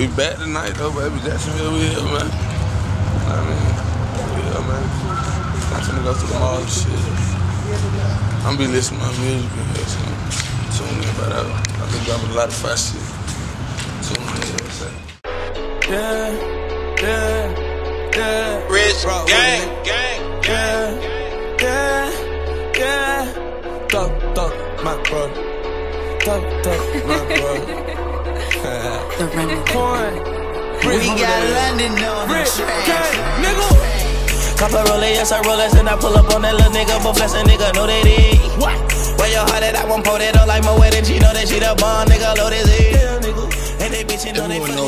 We back tonight though, baby. Jacksonville, we here, man. I mean, we here, man. I'm finna go to the mall and shit. I'm be listening to my music and here, so tune in about that. I've been dropping a lot of fast shit. Tune in, you know what I'm saying? Yeah, yeah, yeah. Rich Rock with gang, gang, Yeah, yeah, yeah. Talk, talk, my brother. Talk, talk, my brother. The remedy. Corn. We got London on the Rich track. gang, nigga. Couple Rolex, yes, I Rolex, and I pull up on that little nigga, but flex a nigga, know that it. What? Where your heart at, I won't pull that up like my wedding, she know that she the bomb, nigga, load his head. And they bitch, you know they Everyone knows